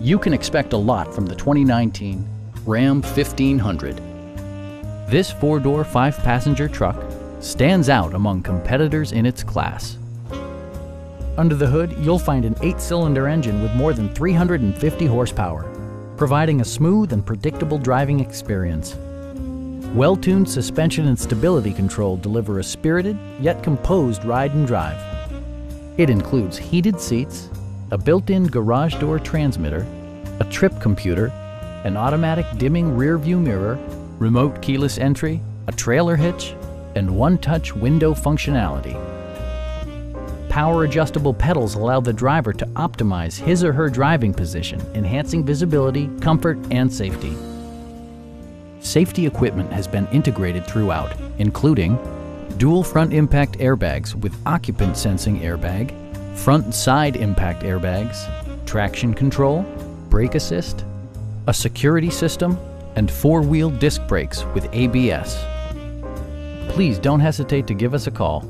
You can expect a lot from the 2019 Ram 1500. This four-door, five-passenger truck stands out among competitors in its class. Under the hood, you'll find an eight-cylinder engine with more than 350 horsepower, providing a smooth and predictable driving experience. Well-tuned suspension and stability control deliver a spirited yet composed ride and drive. It includes heated seats, a built-in garage door transmitter, a trip computer, an automatic dimming rear view mirror, remote keyless entry, a trailer hitch, and one-touch window functionality. Power adjustable pedals allow the driver to optimize his or her driving position, enhancing visibility, comfort, and safety. Safety equipment has been integrated throughout, including dual front impact airbags with occupant sensing airbag, front and side impact airbags, traction control, brake assist, a security system, and four-wheel disc brakes with ABS. Please don't hesitate to give us a call